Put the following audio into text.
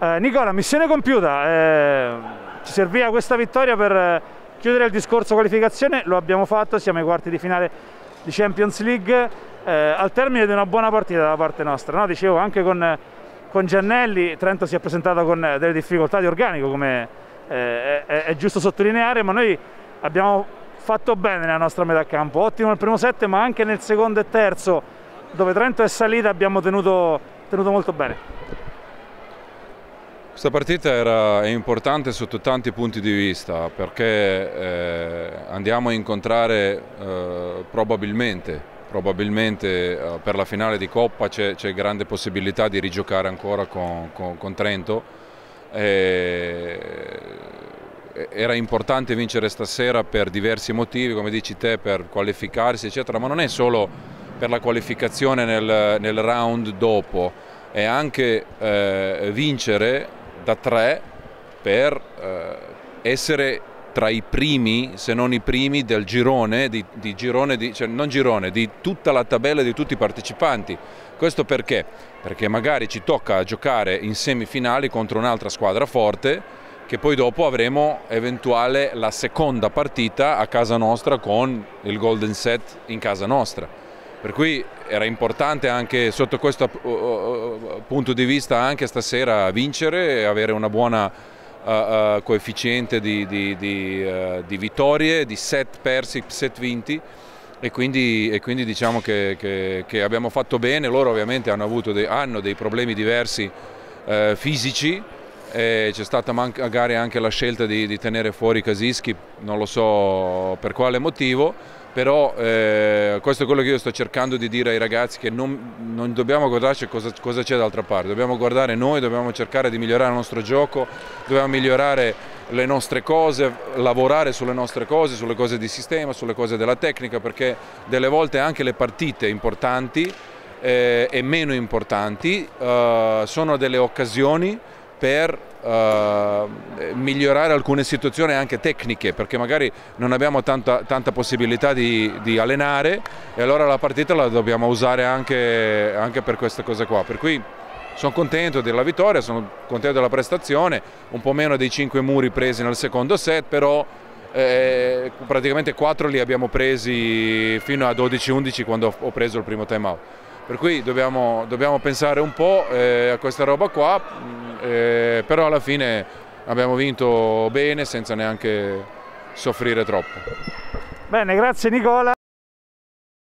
Eh, Nicola, missione compiuta, eh, ci serviva questa vittoria per chiudere il discorso qualificazione, lo abbiamo fatto, siamo ai quarti di finale di Champions League, eh, al termine di una buona partita da parte nostra, no? dicevo anche con, con, Giannelli, Trento si è presentato con delle difficoltà di organico come eh, è, è giusto sottolineare, ma noi abbiamo fatto bene nella nostra metà campo, ottimo nel primo set ma anche nel secondo e terzo dove Trento è salita abbiamo tenuto, tenuto molto bene. Questa partita era, è importante sotto tanti punti di vista perché eh, andiamo a incontrare eh, probabilmente, probabilmente eh, per la finale di Coppa c'è grande possibilità di rigiocare ancora con, con, con Trento. era importante vincere stasera per diversi motivi, come dici te, per qualificarsi eccetera, ma non è solo per la qualificazione nel, nel round dopo, è anche eh, vincere da tre per eh, essere tra i primi, se non i primi, del girone, di, di girone di, cioè non girone, di tutta la tabella di tutti i partecipanti. Questo perché? Perché magari ci tocca giocare in semifinali contro un'altra squadra forte che poi dopo avremo eventuale la seconda partita a casa nostra con il Golden Set in casa nostra. Per cui era importante anche sotto questo uh, uh, punto di vista anche stasera vincere e avere una buona uh, coefficiente di, di, di, di, vittorie, di set persi, set vinti. E quindi, e quindi diciamo che, che, che, abbiamo fatto bene, loro ovviamente hanno dei, hanno dei problemi diversi eh, fisici. C'è stata magari anche la scelta di, tenere fuori Kasischi, non lo so per quale motivo, però eh, questo è quello che io sto cercando di dire ai ragazzi che non, non dobbiamo guardarci cosa, cosa c'è d'altra parte, dobbiamo guardare noi, dobbiamo cercare di migliorare il nostro gioco, dobbiamo migliorare le nostre cose, lavorare sulle nostre cose, sulle cose di sistema, sulle cose della tecnica perché delle volte anche le partite importanti eh, e meno importanti eh, sono delle occasioni per uh, migliorare alcune situazioni anche tecniche perché magari non abbiamo tanta, tanta possibilità di, di, allenare e allora la partita la dobbiamo usare anche, anche per queste cose qua. Per cui sono contento della vittoria, sono contento della prestazione, un po' meno dei 5 muri presi nel secondo set, però eh, praticamente 4 li abbiamo presi fino a 12-11 quando ho preso il primo time out. Per cui dobbiamo, dobbiamo pensare un po' eh, a questa roba qua, eh, però alla fine abbiamo vinto bene senza neanche soffrire troppo. Bene, grazie Nicola.